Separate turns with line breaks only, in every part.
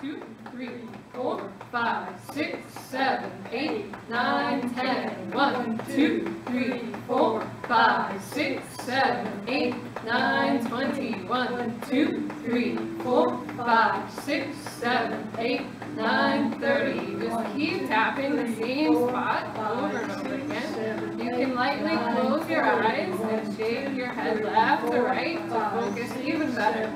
two, three, four, five, six, seven, eight, nine, ten. One, two, three, four, five, six, seven, eight, nine, twenty. One, two, three, four, five, six, seven, eight, nine, thirty. Just keep tapping the same spot over and over again. You can lightly close your eyes and shake your head left to right to focus even better.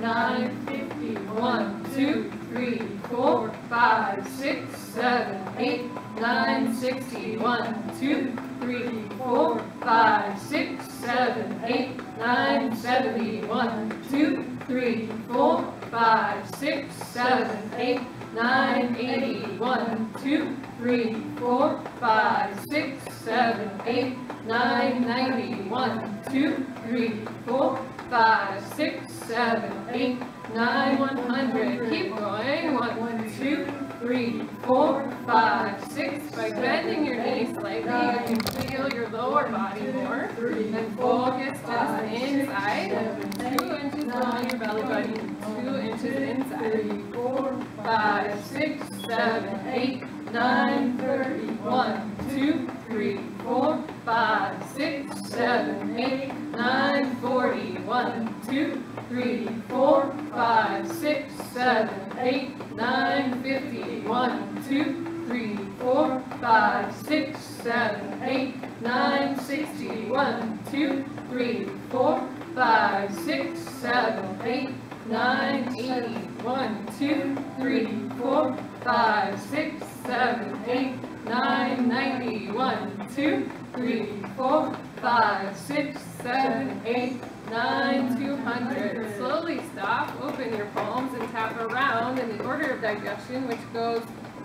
Nine, fifty, one, two, three, four, five, six, seven, eight, nine, sixty. One, two, three, four, five, six, seven, eight, nine, seventy. One, two, three, four, five, six, seven, eight, nine, eighty. One, two, three, four, five, six, seven, eight, nine, ninety. One, two, three, four, five, six, seven, eight, nine, one hundred. Keep going. One, two, three, four, five, six. By bending your knees slightly, you can feel your lower body more. And focus just inside. Two inches below your belly button. Two inches inside. Four, five, six, seven, eight, nine, thirty. One, two, three, four, five, six, seven, eight, nine, forty. One, two, three, four, five, six, seven, eight, nine, fifty. One, two, three, four, five, six, seven, eight, nine, sixty. One, two, three, four, five, six, seven, eight, nine, eighty. One, two, three, four, five, six, seven, eight, nine, ninety. One, two, three, four, five, six, seven, eight, nine, two hundred. Slowly stop, open your palms and tap around in the order of digestion, which goes,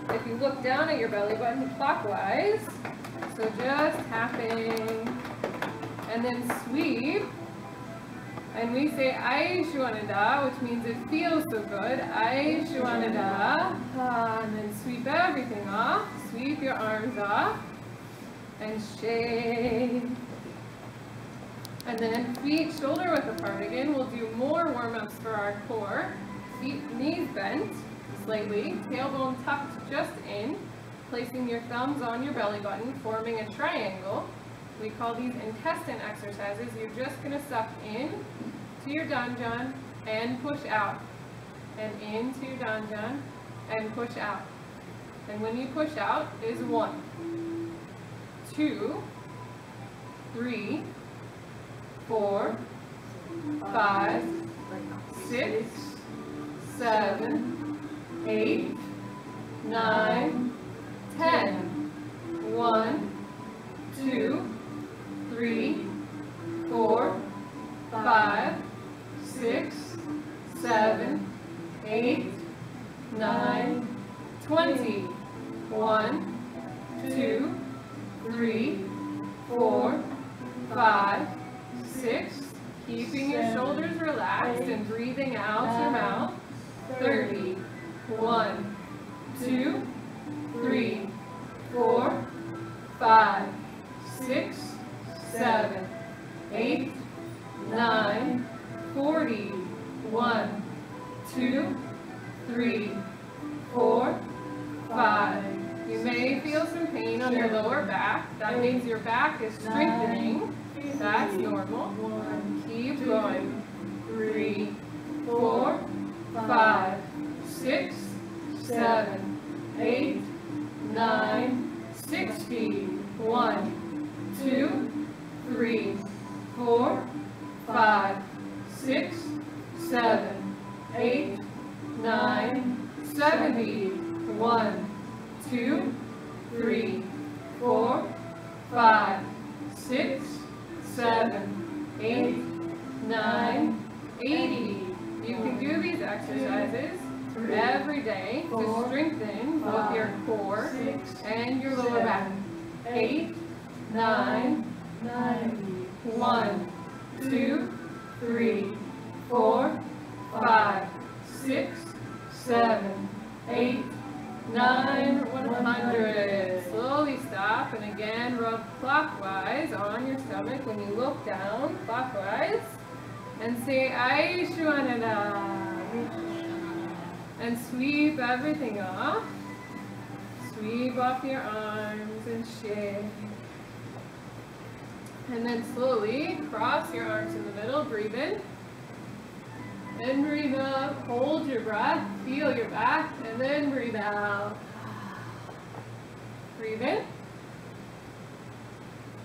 if you look down at your belly button clockwise, so just tapping, and then sweep, and we say Ai Shuanada, which means it feels so good. Ai Shuanada. And then sweep everything off. Sweep your arms off. And shake. And then feet shoulder width apart again. We'll do more warm-ups for our core. Feet, knees bent slightly. Tailbone tucked just in. Placing your thumbs on your belly button, forming a triangle. We call these intestine exercises. You're just going to suck in to your danjan and push out. And into your danjan and push out. And when you push out is one, two, three, four, five, six, seven, eight, nine, ten. One, two, three, four, five, six, seven, eight, nine, twenty. One, two, three, four, five, six. Keeping your shoulders relaxed and breathing out your mouth. Thirty. One, two, three, four, five, seven, eight, nine, forty. One, two, three, four, five. You may feel some pain on your lower back. That means your back is strengthening. That's normal. Keep going. Three, four, five, six, seven, eight, nine, sixty. One, two, three, four, five, six, seven, eight, nine, seventy. One, two, three, four, five, six, seven, eight, nine, eighty. You can do these exercises every day to strengthen both your core and your lower back. Eight, nine, one, two, three, four, five, six, seven, eight, nine, one hundred. Slowly stop and again rub clockwise on your stomach when you look down clockwise and say Aishuanana. And sweep everything off. Sweep off your arms and shake. And then slowly cross your arms in the middle, breathe in. And breathe up, hold your breath, feel your back, and then breathe out. Breathe in.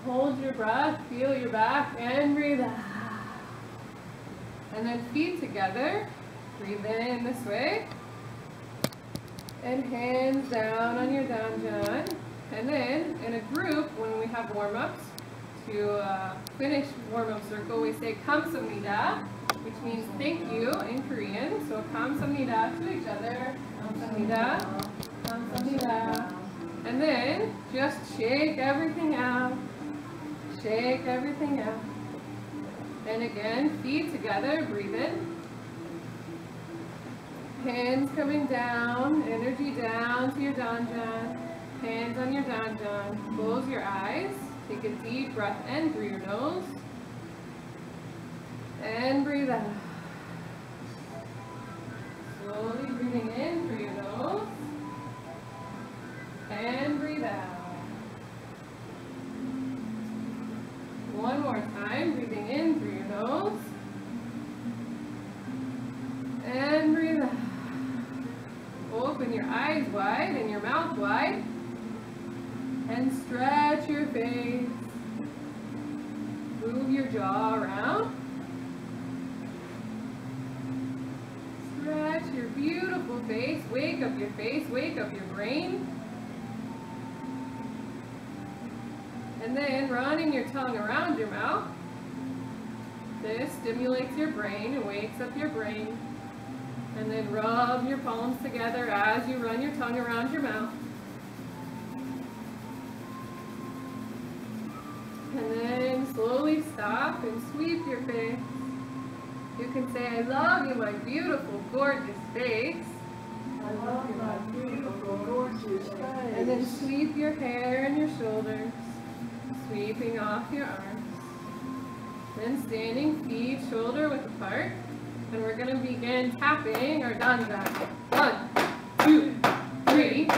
Hold your breath, feel your back, and breathe out. And then feet together. Breathe in this way. And hands down on your danjan. And then in a group, when we have warm-ups, to uh, finish warm-up circle, we say kamsamnida, which means thank you in Korean. So kamsamnida to each other. Kamsamnida. Kamsamnida. And then just shake everything out. Shake everything out. And again, feet together, breathe in. Hands coming down, energy down to your danjan. Hands on your danjan. Close your eyes. Take a deep breath in through your nose. And breathe out. Slowly breathing in through your nose. And breathe out. One more time, breathing in through your nose. And breathe out. Open your eyes wide and your mouth wide. And stretch your face. Move your jaw around. Stretch your beautiful face. Wake up your face. Wake up your brain. And then running your tongue around your mouth. This stimulates your brain and wakes up your brain. And then rub your palms together as you run your tongue around your mouth. And then slowly stop and sweep your face. You can say, I love you, my beautiful, gorgeous face.
I love you, my beautiful, gorgeous face.
And then sweep your hair and your shoulders, sweeping off your arms. Then standing feet shoulder width apart. And we're going to begin tapping our danjan. One, two, three,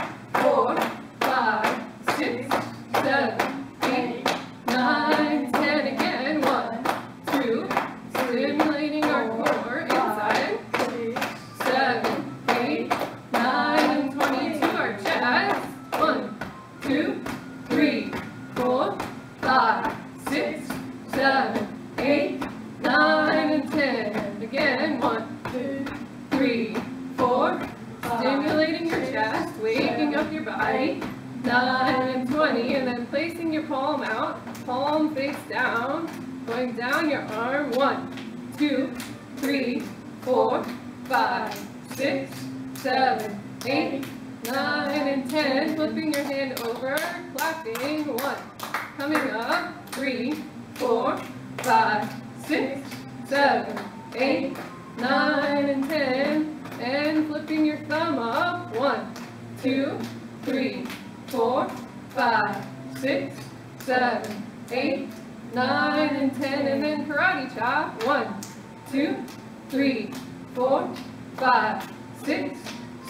four, five, six, seven, eight, nine, ten. Again. One, two, stimulating our core inside.
Six,
Seven, eight, nine, twenty-two. Our chest. One, two, three, four, five, six, seven, eight, nine, and ten. Again. One,
two,
three, four.
five,
Stimulating your chest, waking up your body. Nine and twenty, and then placing your palm out, palm face down, going down your arm. One, two, three, four, five, six, seven, eight, nine, and ten. Flipping your hand over, clapping. One, coming up. Three, four, five, six, seven, eight, nine, and ten. And flipping your thumb up. One, two, three, four, five, six, seven, eight, nine, and ten. And then karate chop. One, two, three, four, five, six,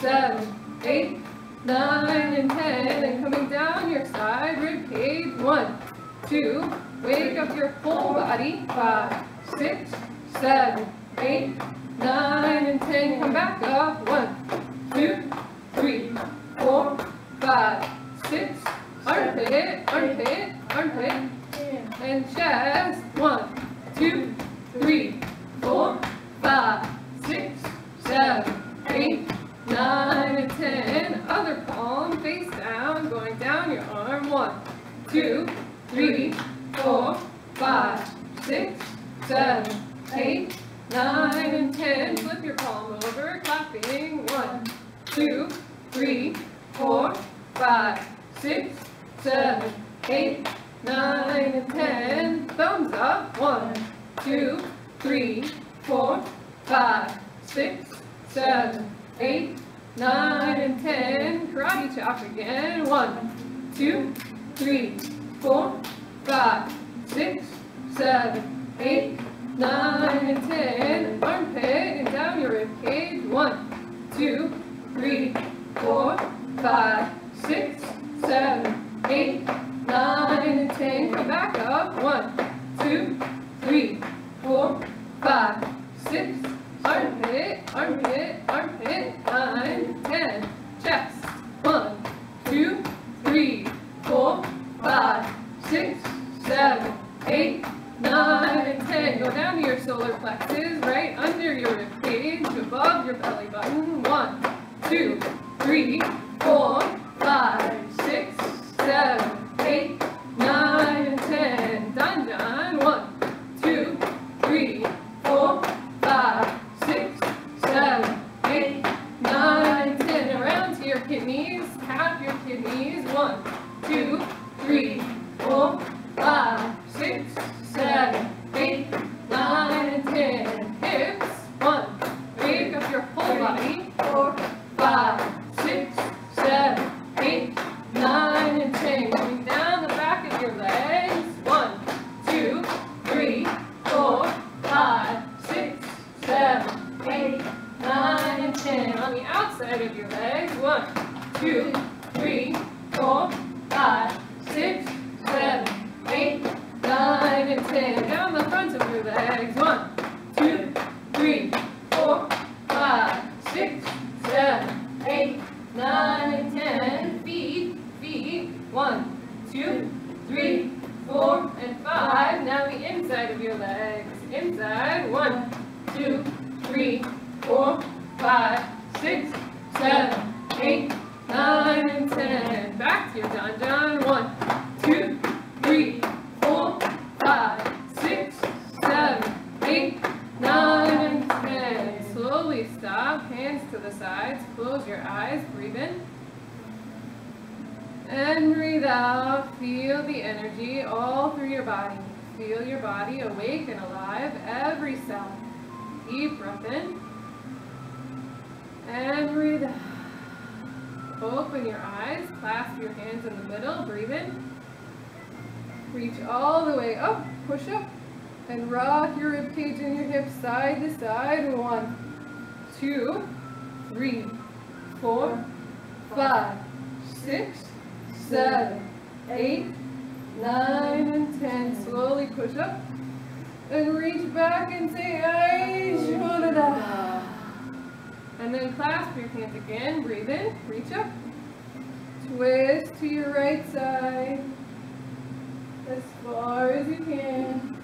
seven, eight, nine, and ten. And coming down your side, rib cage. One, two, wake up your whole body. Five, six, seven, eight, nine, and ten. Come back up. One, two, three, four, five, six. Armpit, armpit, armpit, and chest. One, two, three, four, five, six, seven, eight, nine, and ten. Other palm face down, going down your arm. One, two, three, four, five, six, seven, eight, nine, and ten. Flip your palm over, clapping. One, two, three, four, five, six, seven, eight, nine, and ten. Thumbs up. One, two, three, four, five, six, seven, eight, nine, and ten. Karate chop again. One, two, three, four, five, six, seven, eight, nine, and ten. Armpit and down your rib cage. One, two, three, four, five, six, seven, eight, nine, and ten. Come back up. One, two, three, four, five, six, armpit, armpit, armpit, nine, ten. Chest. One, two, three, four, five, six, seven, eight, nine, ten. Go down to your solar plexus, right under your rib cage, above your belly button. One, two, three, four, five, your eyes. Clasp your hands in the middle. Breathe in. Reach all the way up. Push up. And rock your ribcage and your hips side to side. One, two, three, four, five, six, seven, eight, nine, and ten. Slowly push up and reach back and say, I And then clasp your hands again. Breathe in, reach up. Twist to your right side as far as you can.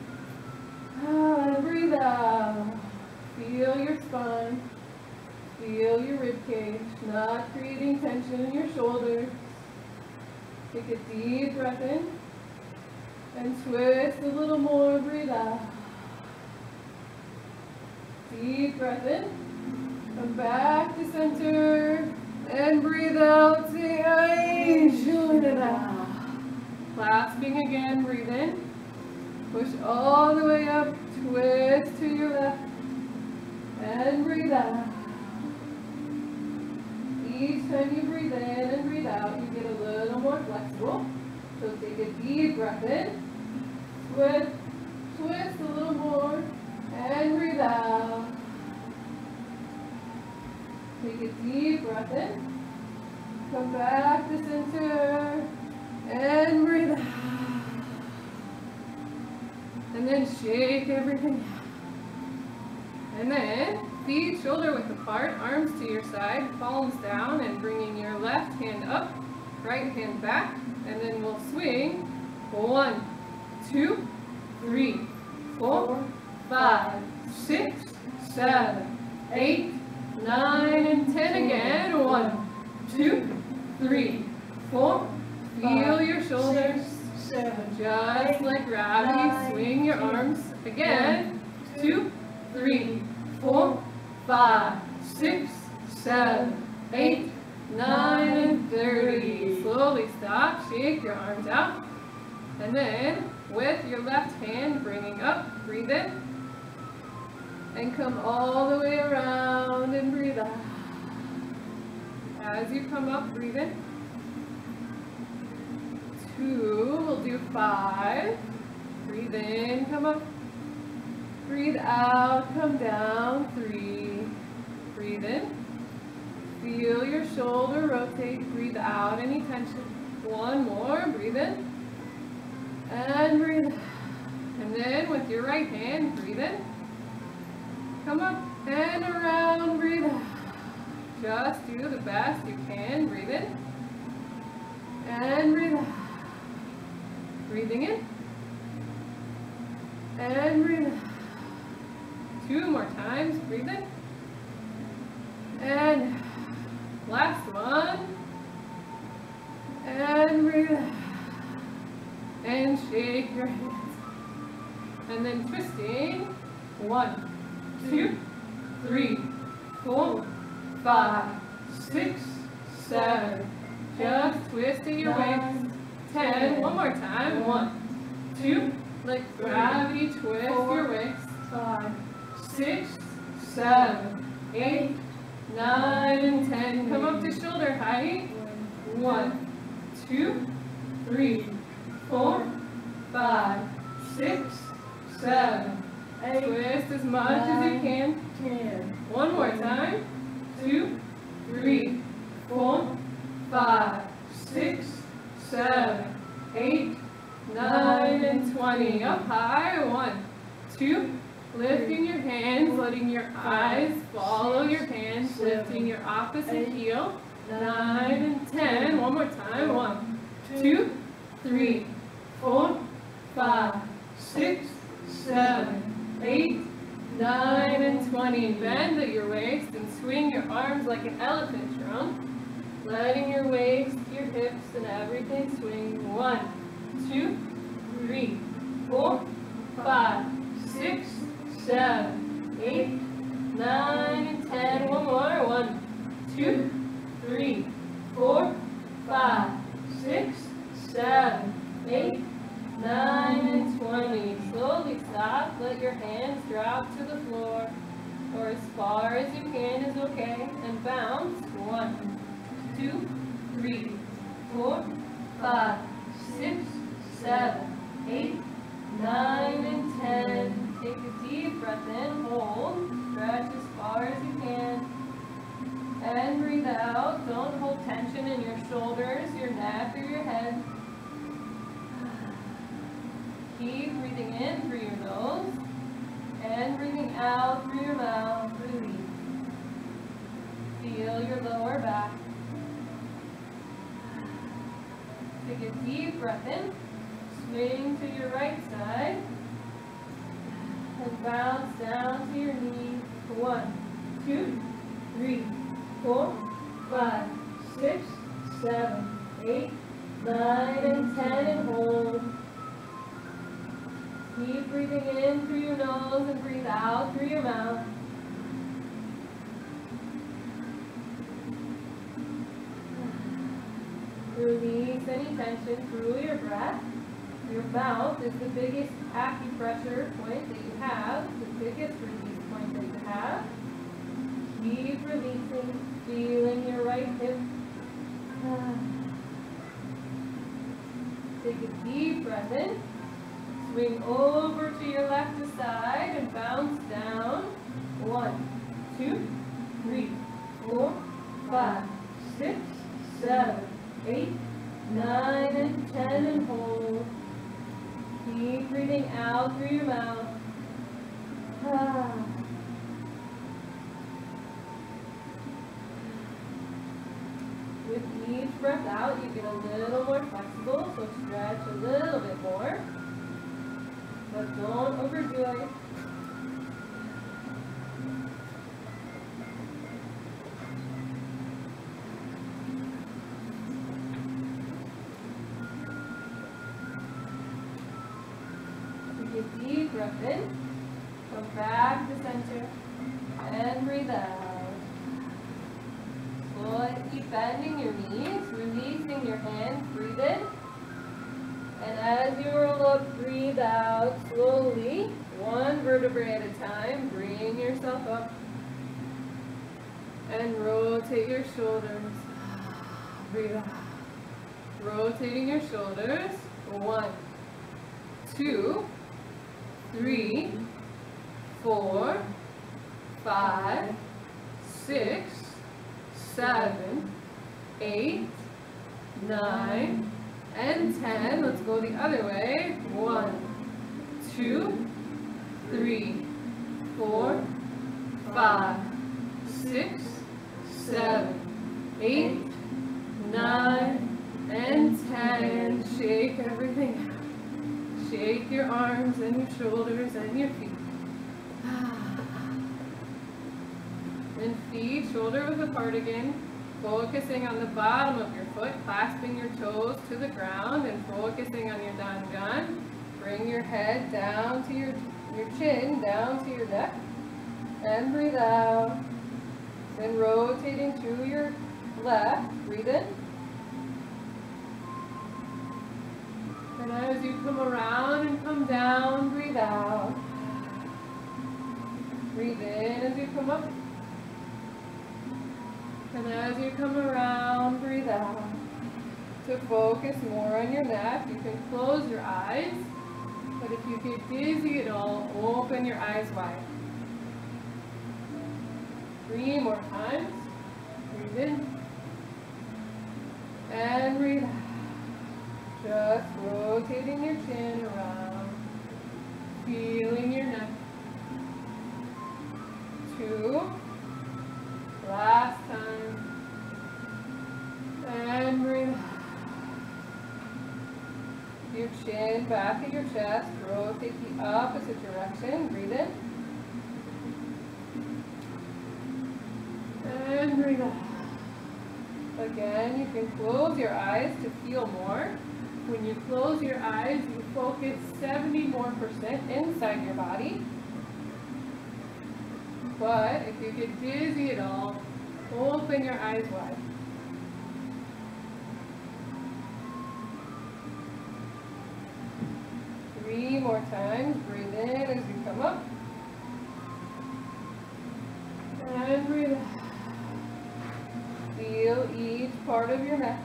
And breathe out. Feel your spine. Feel your rib cage, not creating tension in your shoulders. Take a deep breath in and twist a little more. Breathe out. Deep breath in. Come back to center and breathe out. Say, Clasping again. Breathe in. Push all the way up. Twist to your left. And breathe out. Each time you breathe in and breathe out, you get a little more flexible. So take a deep breath in. Twist, twist a little more. And breathe out. Take a deep breath in. Come back to center. And breathe out. And then shake everything out. And then feet shoulder width apart, arms to your side, palms down, and bringing your left hand up, right hand back, and then we'll swing. One, two, three, four, five, six, seven, eight, nine, and ten again. One, two, three, four. Feel your shoulders.
Seven.
Just like gravity, swing your arms again. Two, three, four, five, six, seven, eight, nine, and thirty. Slowly stop, shake your arms out. And then with your left hand bringing up, breathe in. And come all the way around and breathe out. As you come up, breathe in. Two, we'll do five. Breathe in, come up. Breathe out, come down. Three. Breathe in. Feel your shoulder rotate. Breathe out any tension. One more. Breathe in. And breathe out. And then with your right hand, breathe in. Come up and around. Breathe out. Just do the best you can. Breathe in. And breathe out. Breathing in. And breathe out. Two more times. Breathe in. And last one. And breathe out. And shake your hands. And then twisting. One, two, three, four, five, six, seven. Just twisting your waist. Ten. One more time. One, two. Let gravity twist your waist.
Five,
Six, seven, eight, nine, and ten. Come up to shoulder height. One, two, three, four, five, six, seven.
Eight,
Twist as much as you can.
ten.
One more time. Two, three, four, five, six, seven, eight, nine, and twenty. Up high. One, two. Lifting your hands, letting your eyes follow your hands, lifting your opposite heel. Nine and ten. One more time. One, two, three, four, five, six, seven, eight, nine, and twenty. Bend at your waist and swing your arms like an elephant drum. Letting your waist, your hips, and everything swing. One, two, three, four, five, six, seven, eight, nine, and ten. One more. One, two, three, four, five, six, seven, eight, nine, and twenty. Slowly stop. Let your hands drop to the floor, or as far as you can is okay, and bounce. One, two, three, four, five, six, seven, eight, nine, and ten. Take a deep breath in, hold, stretch as far as you can. And breathe out. Don't hold tension in your shoulders, your neck, or your head. Keep breathing in through your nose and breathing out through your mouth. Release. Feel your lower back. Take a deep breath in. Swing to your right side. And bounce down to your knees. One, two, three, four, five, six, seven, eight, nine, and ten, and hold. Keep breathing in through your nose and breathe out through your mouth. Release any tension through your breath. Your mouth is the biggest acupressure point that you have, the biggest release point that you have. Keep releasing, feeling your right hip. Take a deep breath in. Swing over to your left side and bounce down. One, two, three, four, five, six, seven, eight, nine, and ten, and hold. Keep breathing out through your mouth. With each breath out, you get a little more flexible, so stretch a little bit more. But don't overdo it. Take a deep breath in. Come back to center. And breathe out. Slowly bending your knees, releasing your hands. Breathe in. And as you roll up, breathe out slowly, one vertebrae at a time. Bring yourself up. And rotate your shoulders. Breathe out. Rotating your shoulders. One, two, three, four, five, six, seven, eight, nine, and ten. Let's go the other way. One, two, three, four, five, six, seven, eight, nine, and ten. Shake everything out. Shake your arms and your shoulders and your feet. And feet shoulder width apart again. Focusing on the bottom of your foot, clasping your toes to the ground and focusing on your danjan. Bring your head down to your, your chin, down to your neck. And breathe out. Then rotating to your left, breathe in. And as you come around and come down, breathe out. Breathe in as you come up. And as you come around, breathe out. To focus more on your neck, you can close your eyes. But if you get dizzy at all, open your eyes wide. Three more times. Breathe in. And breathe out. Just rotating your chin around. Feeling your neck. Two. Last time. And. Your chin back at your chest. Rotate the opposite direction. Breathe in. And breathe out. Again, you can close your eyes to feel more. When you close your eyes, you focus 70 more percent inside your body. But if you get dizzy at all, open your eyes wide. More times. Breathe in as you come up. And breathe out. Feel each part of your neck.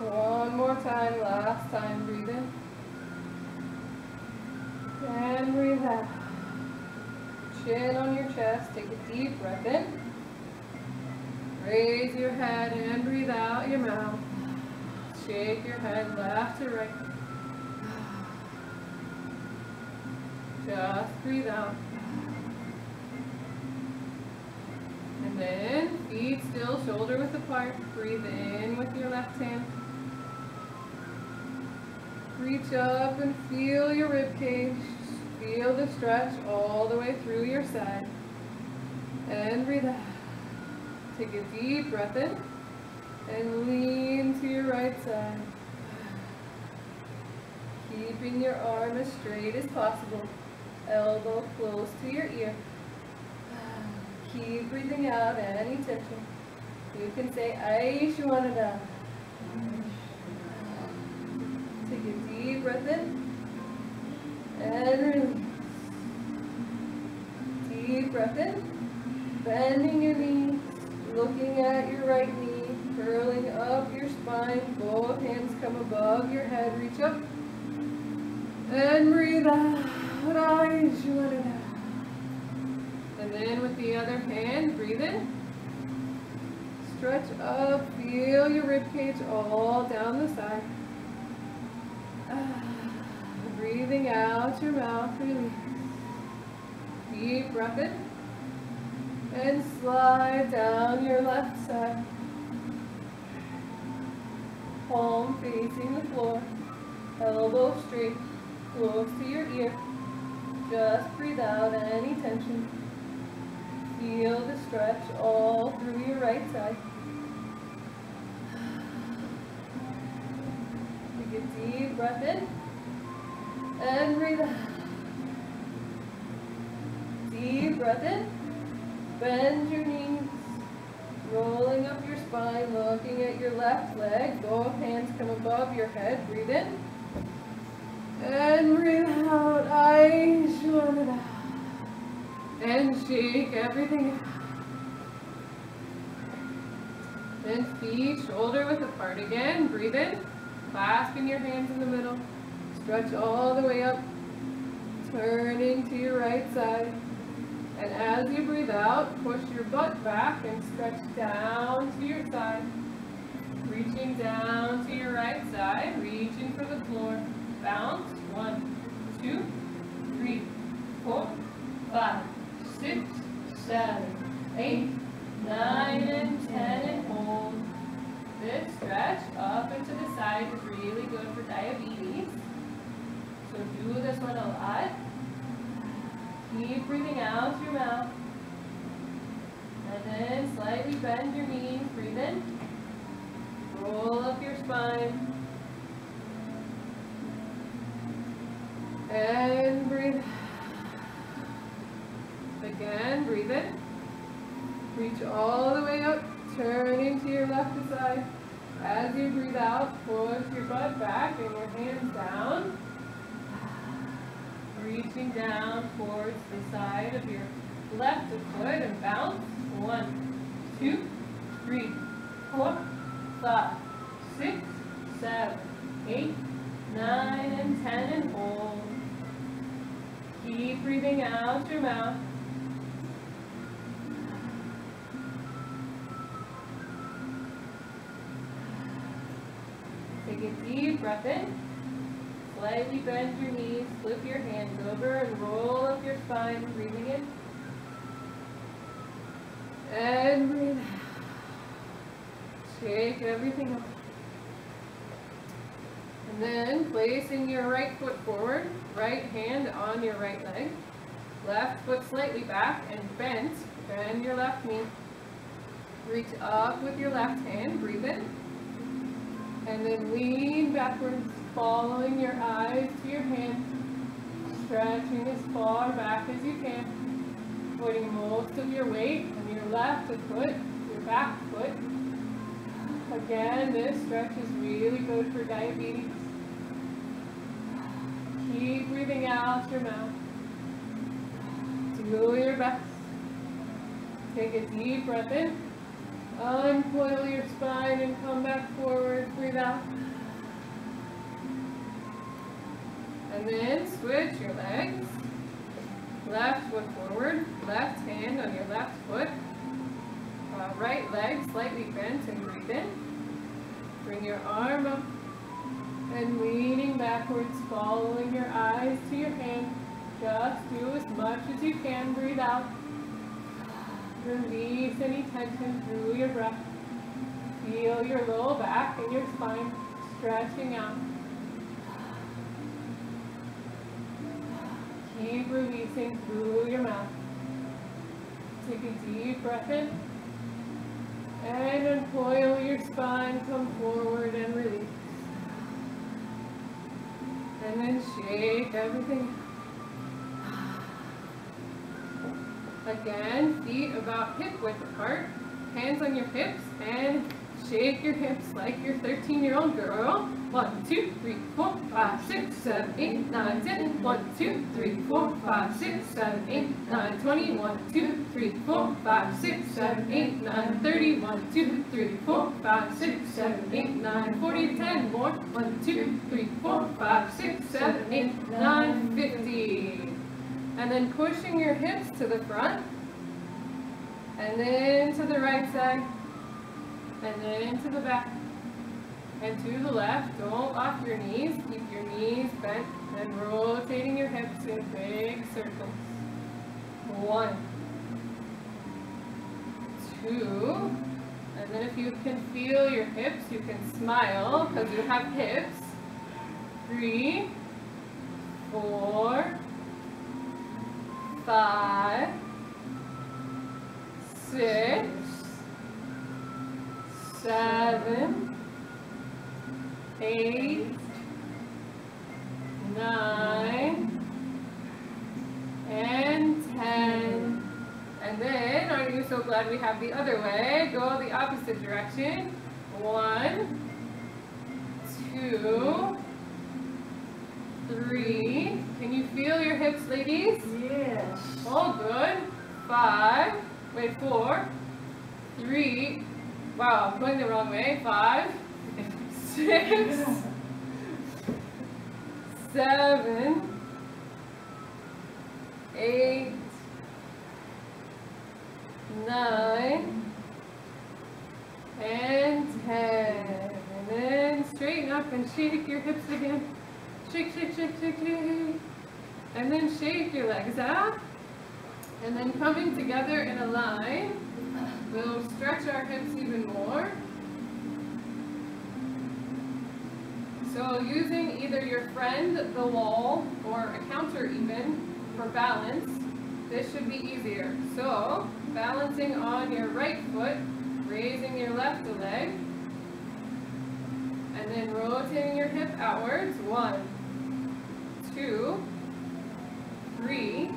One more time, last time, breathe in. And breathe out. Chin on your chest, take a deep breath in. Raise your head and breathe out your mouth. Shake your head left to right. Just breathe out. Then feet still shoulder width apart. Breathe in with your left hand. Reach up and feel your rib cage. Feel the stretch all the way through your side. And breathe out. Take a deep breath in and lean to your right side. Keeping your arm as straight as possible. Elbow close to your ear. Keep breathing out any tension. You can say Aishwanada. Take a deep breath in and release. Deep breath in, bending your knees, looking at your right knee, curling up your spine, both hands come above your head, reach up, and breathe out. Aishwanada. And then with the other hand, breathe in. Stretch up, feel your rib cage all down the side. Breathing out your mouth, release. Deep breath in. And slide down your left side. Palm facing the floor. Elbow straight, close to your ear. Just breathe out any tension. Feel the stretch all through your right side. Take a deep breath in and breathe out. Deep breath in. Bend your knees. Rolling up your spine, looking at your left leg. Both hands come above your head. Breathe in. And breathe out. Aishwanada. And shake everything. And feet shoulder width apart again. Breathe in. clasping your hands in the middle. Stretch all the way up, turning to your right side. And as you breathe out, push your butt back and stretch down to your side. Reaching down to your right side, reaching for the floor. Bounce. One, two, three, four, five, six, seven, eight, nine, and ten, and hold. This stretch up and to the side is really good for diabetes. So do this one a lot. Keep breathing out through your mouth. And then slightly bend your knees, breathe in. Roll up your spine. And breathe. Again, breathe in. Reach all the way up, turning to your left side. As you breathe out, push your butt back and your hands down. Reaching down towards the side of your left foot and bounce. One, two, three, four, five, six, seven, eight, nine, and ten, and hold. Keep breathing out your mouth. Take a deep breath in. Slightly bend your knees, flip your hands over and roll up your spine, breathing in. And breathe out. Shake everything up. And then placing your right foot forward, right hand on your right leg, left foot slightly back and bent, bend your left knee. Reach up with your left hand, breathe in. And then lean backwards, following your eyes to your hand, stretching as far back as you can, putting most of your weight on your left foot, your back foot. Again, this stretch is really good for diabetes. Keep breathing out your mouth. Do your best. Take a deep breath in. Uncoil your spine and come back forward. Breathe out. And then switch your legs. Left foot forward, left hand on your left foot. Uh, right leg slightly bent and breathe in. Bring your arm up and leaning backwards, following your eyes to your hand. Just do as much as you can. Breathe out. Release any tension through your breath. Feel your low back and your spine stretching out. Keep releasing through your mouth. Take a deep breath in. And uncoil your spine, come forward and release. And then shake everything. Again, feet about hip width apart, hands on your hips, and shake your hips like your 13 year old girl. One, two, three, four, five, six, seven, eight, nine, ten. One, two, three, four, five, six, seven, eight, nine, twenty. One, two, three, four, five, six, seven, eight, nine, thirty. One, two, three, four, five, six, seven, eight, nine, forty. Ten more. One, two, three, four, five, six, seven, eight, nine, fifty. And then pushing your hips to the front. And then to the right side. And then to the back. And to the left. Don't lock your knees. Keep your knees bent. And rotating your hips in big circles. One. Two. And then if you can feel your hips, you can smile because you have hips. Three. Four five, six, seven, eight, nine, and ten. And then, are you so glad we have the other way? Go the opposite direction. One, two, three. Can you feel your hips, ladies?
Yes.
All good. Five. Wait, four. Three. Wow, I'm going the wrong way. Five. Six. seven, eight, nine, and ten. And then straighten up and shake your hips again. Shake, shake, shake, shake, shake. And then shake your legs out. And then coming together in a line, we'll stretch our hips even more. So using either your friend, the wall, or a counter even for balance, this should be easier. So balancing on your right foot, raising your left leg, and then rotating your hip outwards. One, two, three,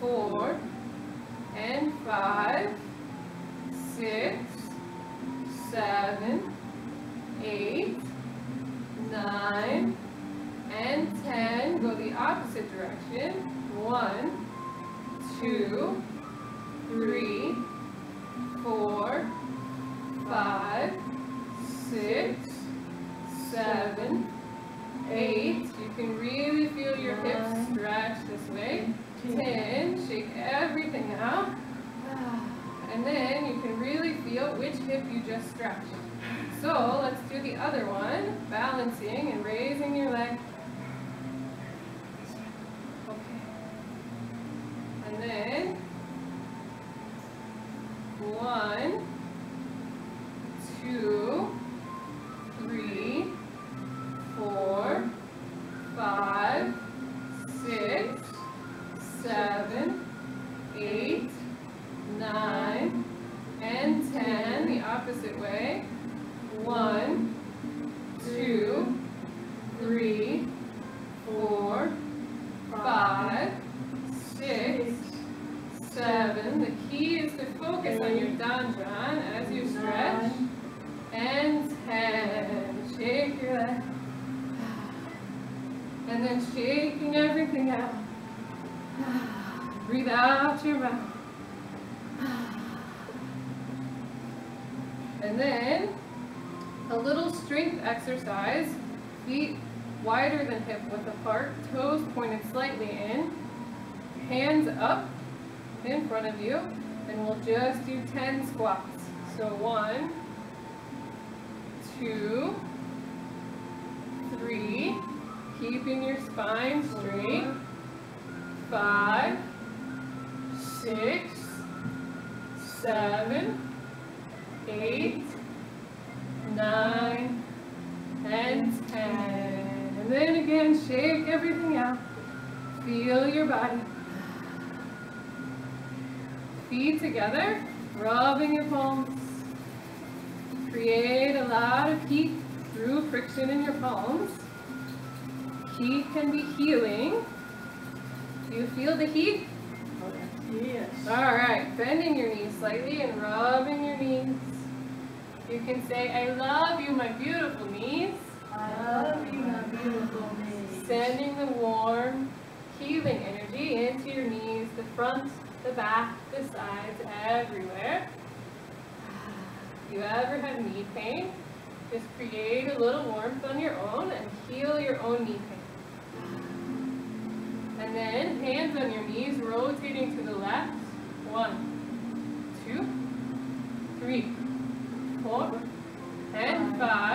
four, and five, six, seven, eight, nine, and ten. Go the opposite direction. One, two, three, four, five, six, seven, eight. You can really feel your hips stretch this way. Ten. Shake everything out. And then you can really feel which hip you just stretched. So let's do the other one, balancing and raising your leg. Okay. And then one, two, front, the back, the sides, everywhere. If you ever have knee pain, just create a little warmth on your own and heal your own knee pain. And then hands on your knees, rotating to the left. One, two, three, four, and five.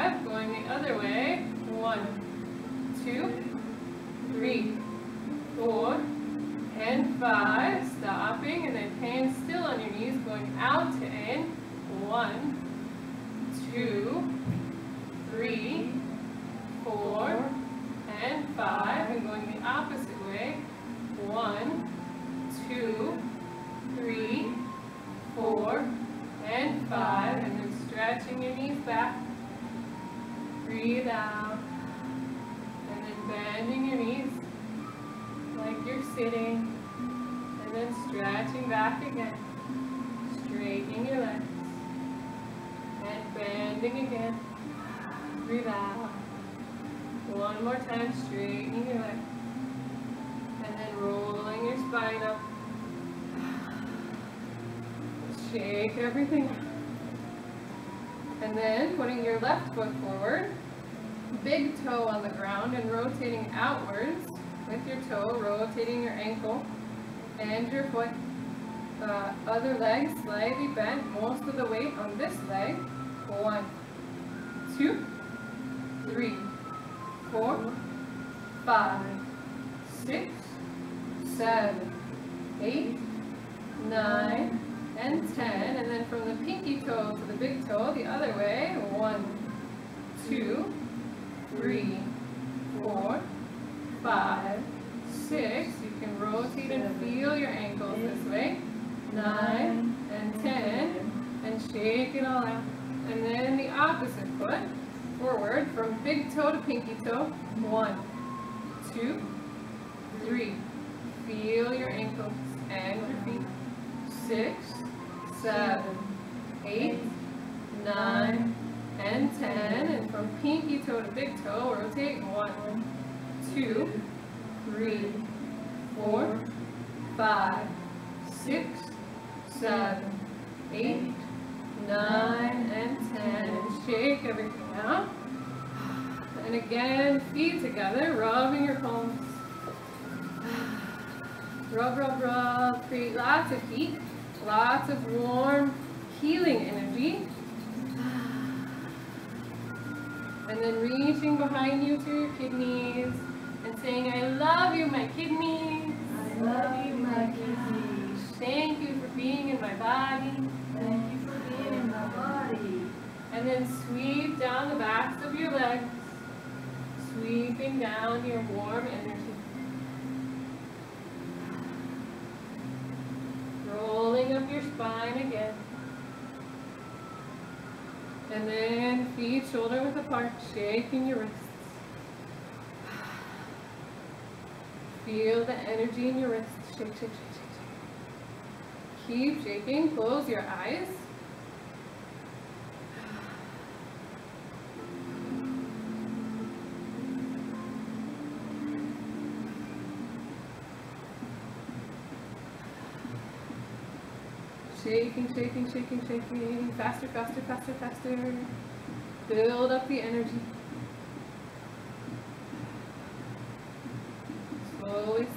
And your foot. Uh, other leg slightly bent, most of the weight on this leg. One, two, three, four, five, six, seven, eight, nine, and ten. And then from the pinky toe to the big toe, the other way. One, two, three, four, five, six. You can rotate and feel your ankles this way. Nine and ten. And shake it all out. And then the opposite foot. Forward from big toe to pinky toe. One, two, three. Feel your ankles and your feet. Six, seven, eight, nine, and ten. And from pinky toe to big toe, rotate. One, two, three, four, five, six, seven, eight, nine, and ten. And shake everything out. And again, feet together, rubbing your palms. Rub, rub, rub. Create lots of heat, lots of warm, healing energy. And then reaching behind you to your kidneys and saying, I love you, my kidneys.
Love you, my kidneys.
Thank you for being in my body.
Thank you for being in my body.
And then sweep down the backs of your legs, sweeping down your warm energy. Rolling up your spine again. And then feet shoulder width apart, shaking your wrists. Feel the energy in your wrists. Shake, shake, shake, shake, shake. Keep shaking. Close your eyes. Shaking, shaking, shaking, shaking. Faster, faster, faster, faster. Build up the energy.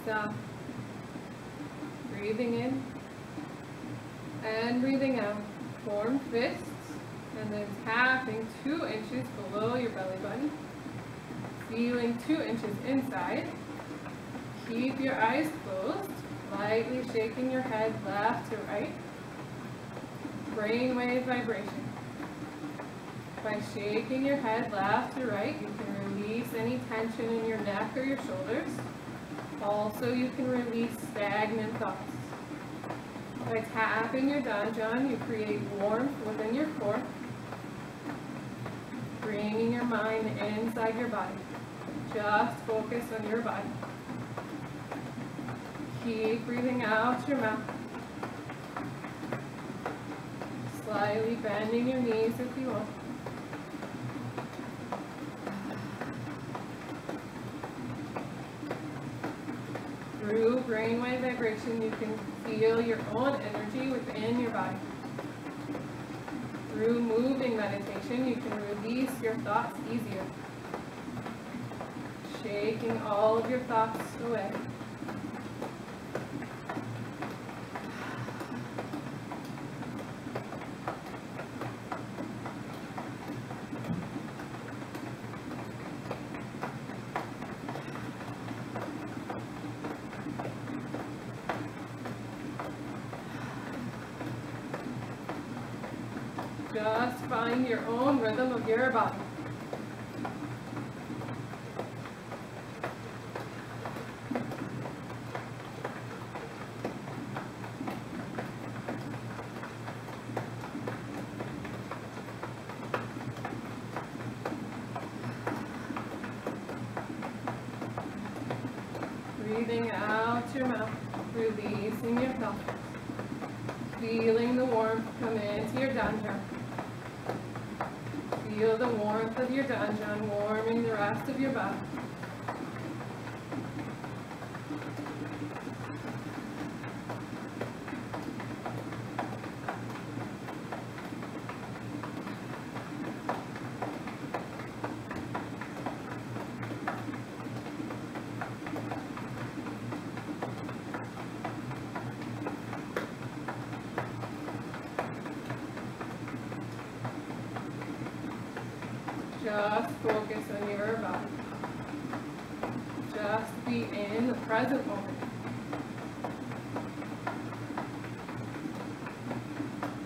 Slowly. Breathing in and breathing out. Form fists and then tapping two inches below your belly button. Feeling two inches inside. Keep your eyes closed, lightly shaking your head left to right. Brainwave vibration. By shaking your head left to right, you can release any tension in your neck or your shoulders. Also, you can release stagnant thoughts. By tapping your danjan, you create warmth within your core, bringing your mind inside your body. Just focus on your body. Keep breathing out your mouth. Slightly bending your knees if you want. Through brainwave vibration, you can feel your own energy within your body. Through moving meditation, you can release your thoughts easier. Shaking all of your thoughts away. Just find your own rhythm of your body. Breathing out your mouth, releasing your thoughts. Feeling the warmth come into your danjan. Feel the warmth of your danjan warming the rest of your body. Just focus on your body. Just be in the present moment.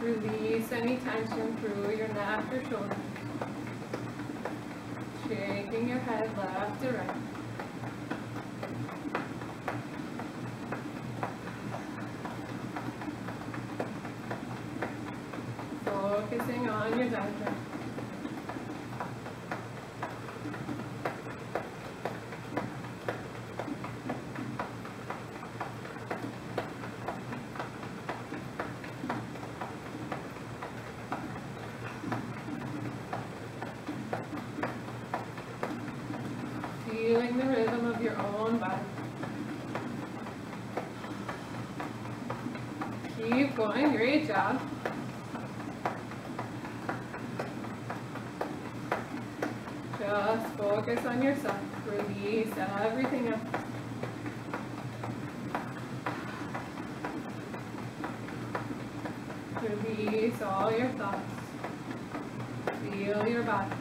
Release any tension through your neck or shoulders. Shaking your head left to right. Focusing on your diaphragm. Feeling the rhythm of your own body. Keep going, great job. Just focus on yourself. Release everything else. Release all your thoughts. Feel your body.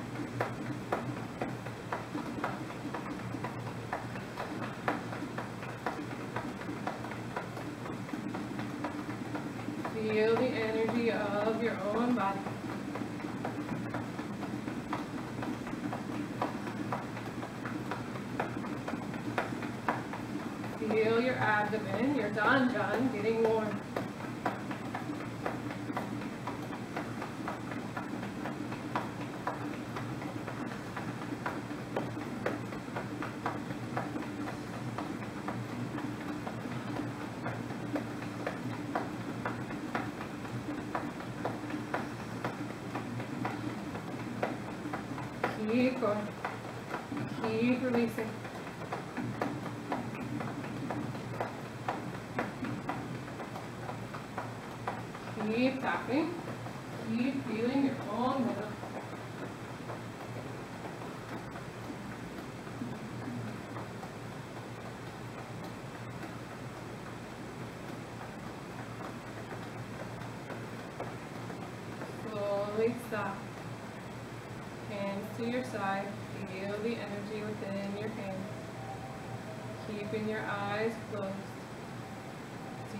Feel the energy of your own body. Feel your abdomen, your danjan getting warm. Keep going. Keep releasing. Keep tapping. Keep feeling your own rhythm. Slowly stop. Hands to your side. Feel the energy within your hands. Keeping your eyes closed.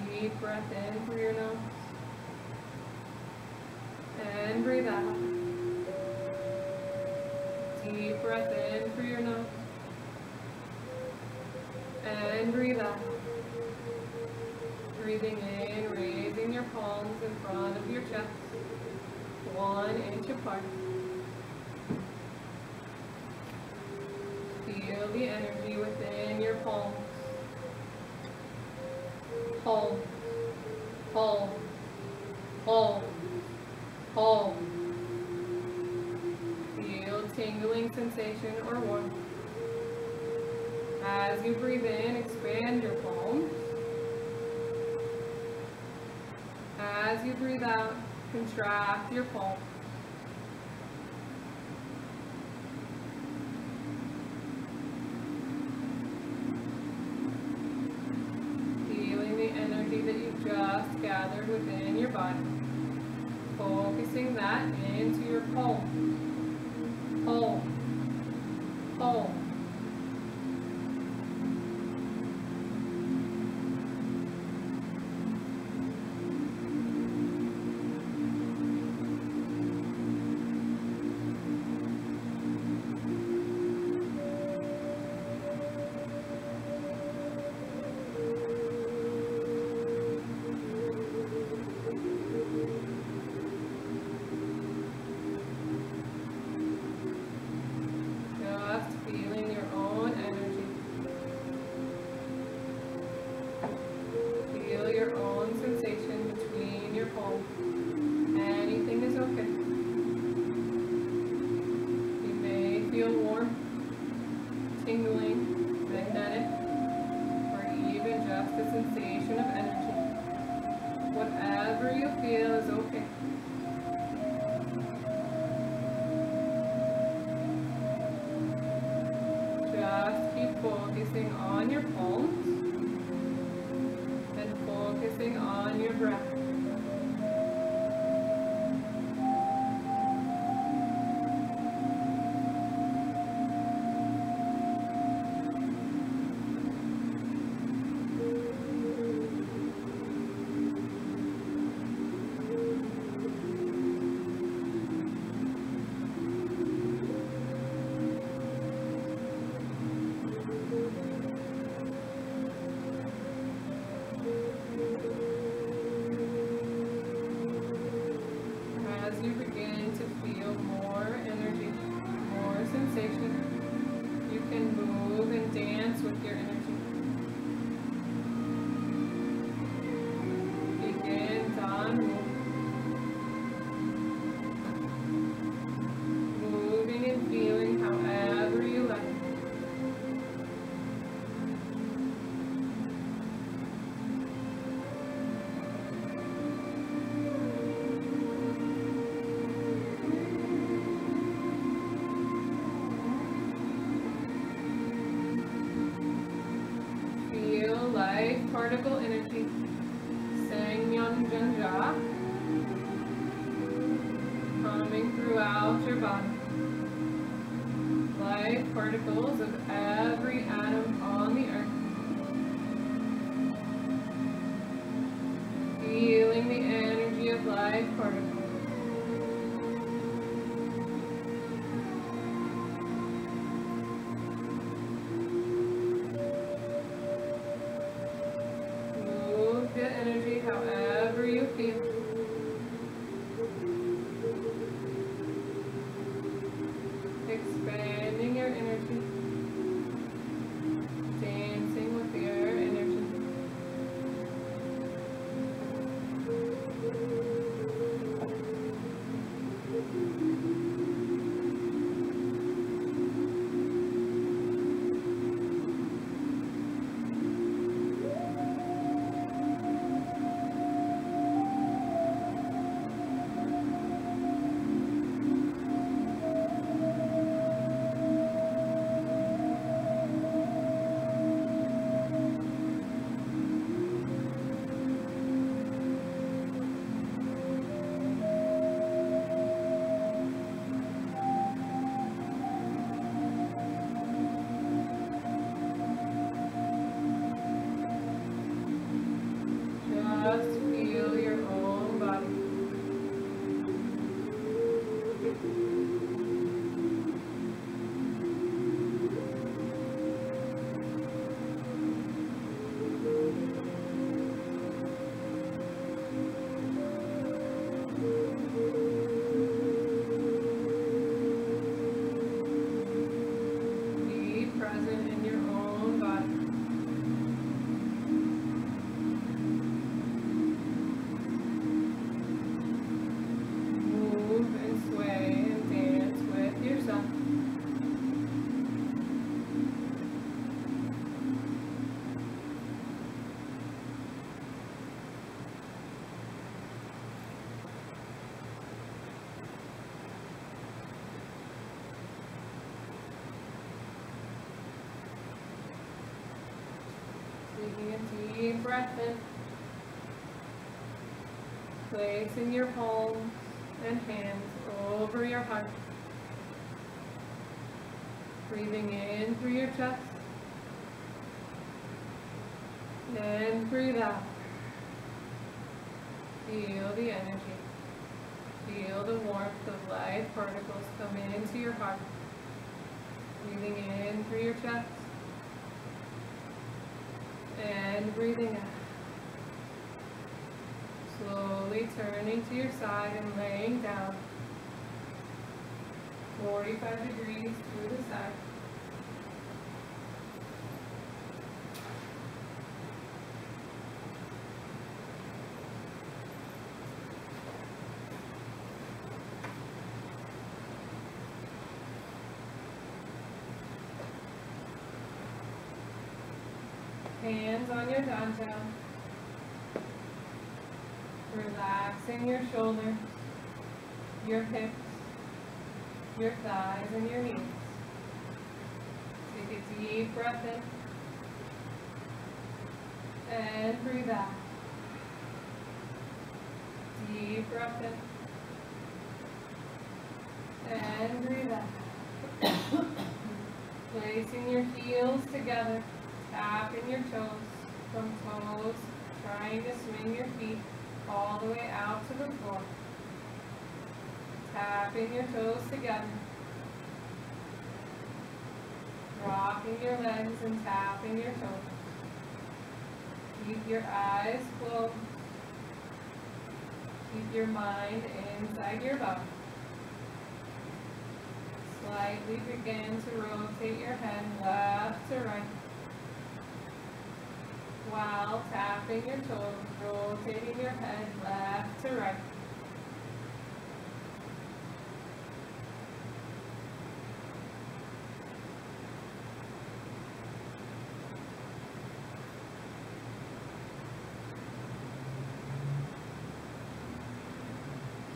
Deep breath in through your nose. And breathe out. Deep breath in through your nose. And breathe out. Breathing in, raising your palms in front of your chest. One inch apart. Feel the energy within your palms. Hold, hold, hold, hold. Feel tingling or warmth. As you breathe in, expand your palms. As you breathe out, contract your palms. Placing your palms and hands over your heart. Breathing in through your chest. And breathe out. Feel the energy. Feel the warmth of life particles come into your heart. Breathing in through your chest. And breathing out. Slowly turning to your side and laying down. 45 degrees to the side. Hands on your dantian. Relaxing your shoulders, your hips, your thighs, and your knees. Take a deep breath in. And breathe out. Deep breath in. And breathe out. Placing your heels together, tapping your toes from toes, trying to swing your feet all the way out to the floor. Tapping your toes together. Rocking your legs and tapping your toes. Keep your eyes closed. Keep your mind inside your body. Slightly begin to rotate your head left to right. While tapping your toes, rotating your head left to right.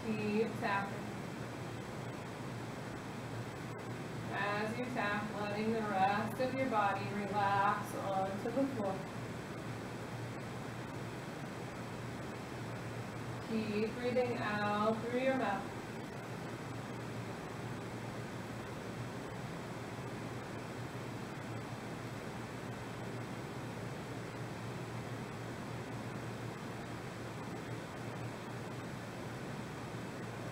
Keep tapping. As you tap, letting the rest of your body relax onto the floor. Keep breathing out through your mouth.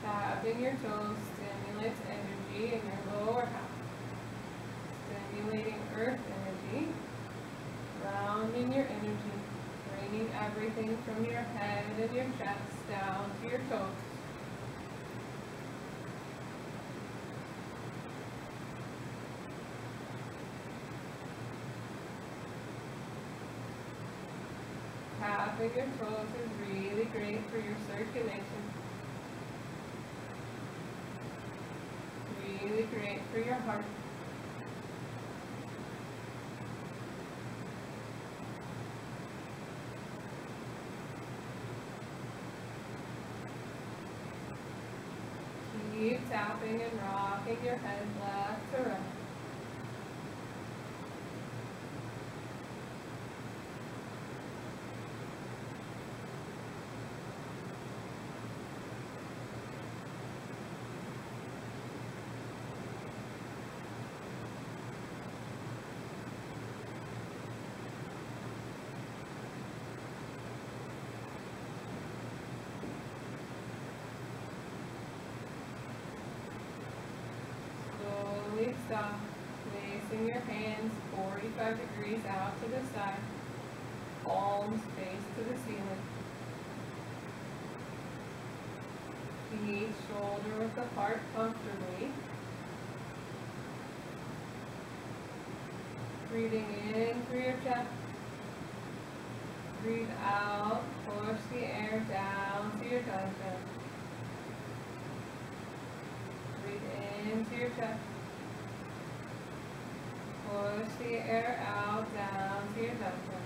Tapping your toes stimulates energy in your lower half. Stimulating earth energy, grounding your energy, bringing everything from your head and your chest down to your toes. Tapping your toes is really great for your circulation. Really great for your heart. Keep tapping and rocking your head left to right. Stop, placing your hands 45 degrees out to the side, palms face to the ceiling. Feet shoulder width apart comfortably. Breathing in through your chest. Breathe out, push the air down to your diaphragm. Breathe into your chest. Push the air out down to your diaphragm.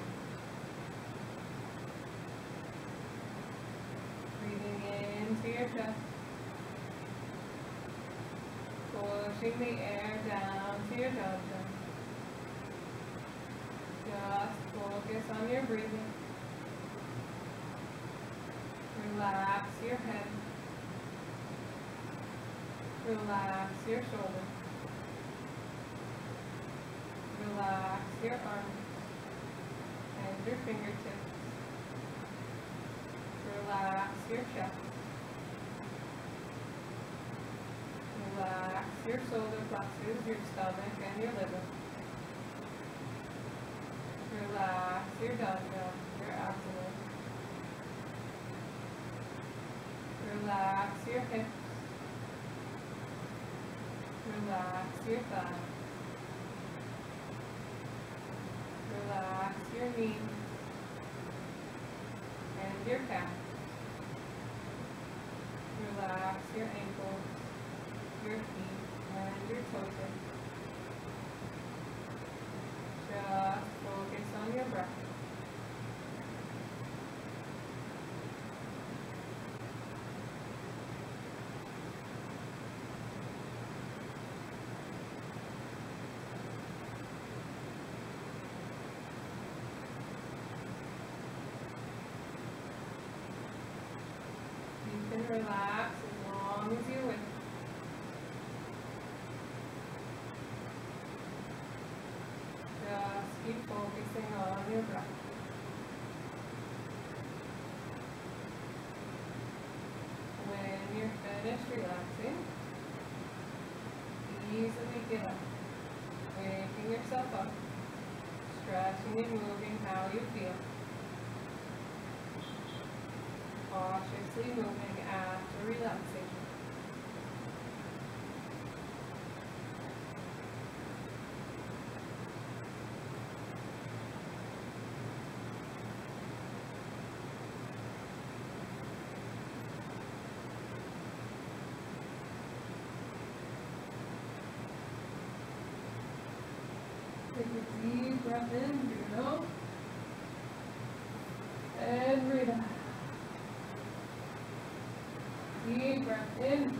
Breathing into your chest. Pushing the air down to your diaphragm. Just focus on your breathing. Relax your head. Relax your shoulders. Uh, relax your arms and your fingertips. Relax your chest. Relax your solar plexus, your stomach, and your liver. Relax your diaphragm, your abdomen. Relax your hips. Relax your thighs. Relax your knees and your calves. Relax your ankles, your feet, and your toe tips. Just focus on your breath. You can relax as long as you wish. Just keep focusing on your breath. When you're finished relaxing, easily get up, waking yourself up, stretching and moving how you feel. Cautiously moving relaxation. Take a deep breath in, here, you know? And breathe out. Deep